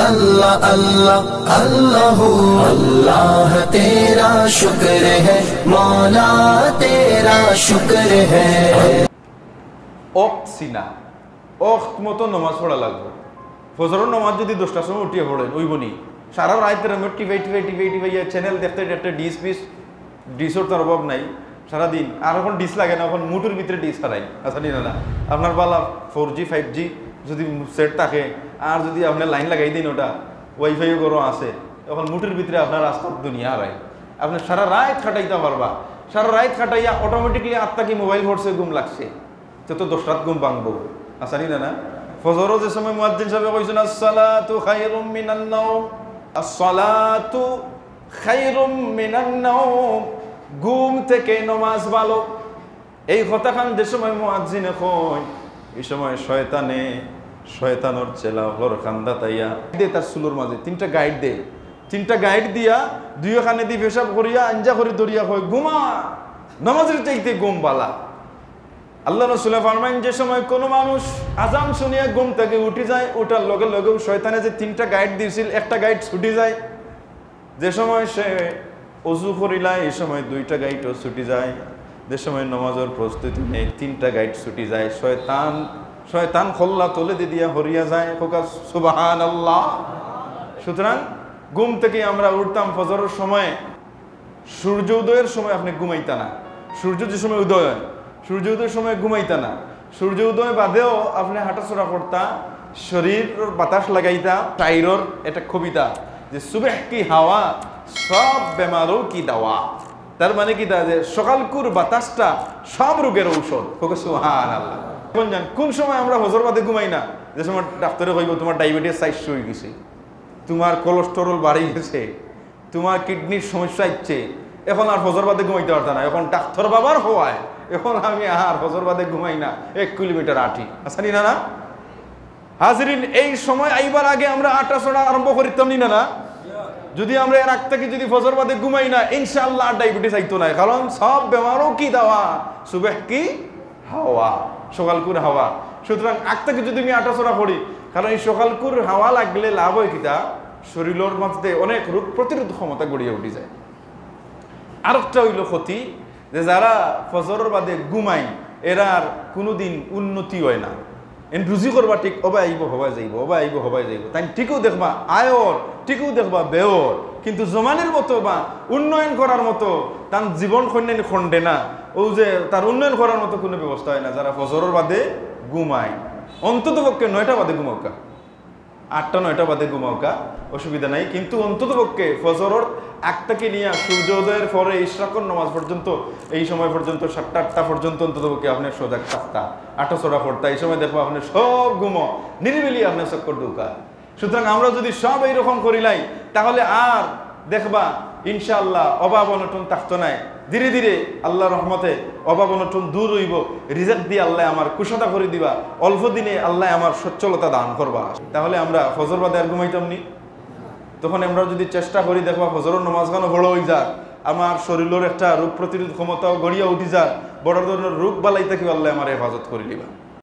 अल्लाह अल्लाह अल्लाह अल्लाह तेरा शुक्र है मौला तेरा शुक्र है অক্সিনা অক্ত মতো নমাজ পড়া লাগবে ফজরের নমাজ যদি দশটার সময় উঠিয়ে পড়েন ওই বনি সারা রাত আমি টিভাই টিভাই টিভাই টিভাই চ্যানেল দেখতে দেখতে ডিস পিস ডিসের তার অভাব নাই সারাদিন আর এখন ডিস লাগে না এখন মুটুর ভিতরে ডিস হারাই আচ্ছা না না আপনার বালা ফোর জি ফাইভ জি যদি সেট থাকে, আর যদি আপনি লাইন লাগাই দিন ওটা ওয়াইফাইও গরম আছে। এখন মুটুর ভিতরে আপনার রাস্তার দুনিয়া হারাই আপনি সারা রাত খাটাইতে পারবা। সারা রাত খাটাইয়া অটোমেটিকলি আত্মা কি মোবাইল ফোর্সে ঘুম লাগছে। তো তো দশ রাত ঘুম ভাঙবো। আসানি না না। ফজরও যে সময় মুয়াজ্জিন সাহেব কইছেন, আসসালাতু খায়রুম মিনান নাওম। আসসালাতু খায়রুম মিনান নাওম। ঘুম থেকে নমাজ ভালো। এই কথাখান যে সময় মুয়াজ্জিনে কই এই সময় শয়তানে শয়তানর চেলা, হর খান্দা তাইয়া। দে তার সুলোর মাঝে, তিনটা গাইড দে। তিনটা গাইড দিয়া দুই খানে দি পেশাব করিয়া, আঞ্জা করে দরিয়া কই, ঘুমা। নমাজের চাইতে ঘুম বালা। আল্লাহ রসুল্লাহ ফরমাইন, যে সময় কোনো মানুষ আজান শুনিয়া ঘুম থেকে উঠে যায়, ওটার লগে লগেও শয়তানে যে তিনটা গাইড দিয়েছিল একটা গাইড ছুটি যায়। যে সময় সে অজু করিলায় এই সময় দুইটা গাইডও ছুটি যায়। যে সময় নমাজের প্রস্তুতি নেই, তিনটা গাইড ছুটি যায়। শয়তান শয়তান খোল্লা তোলে দি দিয়া হরিয়া যায়। ফোকাস সুবাহান আল্লাহ সুতরাং ঘুম থেকে আমরা উঠতাম ফজরের সময়। সূর্য উদয়ের সময় আপনি ঘুমাইতা না। সূর্য যে সময় উদয় হয়, সূর্য উদয়ের সময় ঘুমাইতা না। সূর্য উদয় বাদেও আপনি হাঁটাচড়া করতা, শরীর বাতাস লাগাইতা, টাইরর এটা কবিতা যে, সুবেহ কি হাওয়া, সব বেমারও কি দাওয়া? তার মানে কি তা যে সকালকুর বাতাসটা সব রোগের ঔষধ। আল্লাহ কোন জান, কোন সময় আমরা হজর বাদে ঘুমাই না? যে সময় ডাক্তারে কইব, তোমার ডায়াবেটিস সাইজ হয়ে গেছে, তোমার কোলেস্টেরল বাড়ি গেছে, তোমার কিডনির সমস্যা ইচ্ছে এখন আর ফজর বাদে ঘুমাইতে পারত না। এখন ডাক্তার বাবার হওয়ায়, এখন আমি আর ফজর বাদে ঘুমাই না, এক কিলোমিটার আটি আসানি না না? হাজরিন, এই সময় আইবার আগে আমরা আটা চড়া আরম্ভ করিতাম না না? যদি আমরা এর আগ থেকে যদি ফজর বাদে ঘুমাই না, ইনশাআল্লাহ আর ডায়াবেটিস আইতো না। কারণ সব বেমারও কি দাওয়া? সুবেহ কি? হাওয়া। সকালকুর হাওয়া। সুতরাং আগ থেকে যদি আমি আটা চড়া পড়ি, কারণ এই সকালকুর হাওয়া লাগলে লাভ হয় কিতা শরীরের মধ্যে অনেক রোগ প্রতিরোধ ক্ষমতা গড়িয়ে উঠে যায়। আরেকটা হইল ক্ষতি, যে যারা ফজর বাদে ঘুমাই এরা আর কোনোদিন উন্নতি হয় না। এন করবা ঠিক অবাই আইব হবাই যাইব অবাই আইব হবাই যাইব। তাই ঠিকও দেখবা আয়র ঠিকও দেখবা বেয়র কিন্তু জমানের মতো বা উন্নয়ন করার মতো তার জীবন খন্ডে খণ্ডে না। ও যে তার উন্নয়ন করার মতো কোনো ব্যবস্থা হয় না যারা ফজরের বাদে ঘুমায়। অন্তত পক্ষে নয়টা বাদে ঘুমাকা আটটা, নয়টা বাদে ঘুমাওকা, অসুবিধা নাই। কিন্তু অন্তত পক্ষে ফজরর একটাকে নিয়ে সূর্যোদয়ের পরে ইশরাকর নামাজ পর্যন্ত, এই সময় পর্যন্ত সাতটা, আটটা পর্যন্ত অন্তত পক্ষে আপনার সোজা সাতটা আটটা ছটা পড়তা, এই সময় দেখব আপনার সব ঘুমো, নিরিবিলি আপনার চক্কর ঢুকা। সুতরাং আমরা যদি সব এইরকম করিলাই, তাহলে আর দেখবা ইনশাআল্লাহ অভাব অনটন থাকতো নাই। ধীরে ধীরে আল্লাহ রহমতে অভাব অনটন দূর হইব। রিজাক দিয়ে আল্লাহ আমার কুশতা করে দিবা। অল্প দিনে আল্লাহ আমার সচ্ছলতা দান করবা। তাহলে আমরা ফজর বাদে আর ঘুমাইতাম নি? তখন আমরা যদি চেষ্টা করি, দেখবা ফজরের নমাজগানও বড় হয়ে যাক। আমার শরীরের একটা রোগ প্রতিরোধ ক্ষমতাও গড়িয়া উঠি যাক। বড় ধরনের রোগ বালাই থাকি আল্লাহ আমার হেফাজত করে দিবা?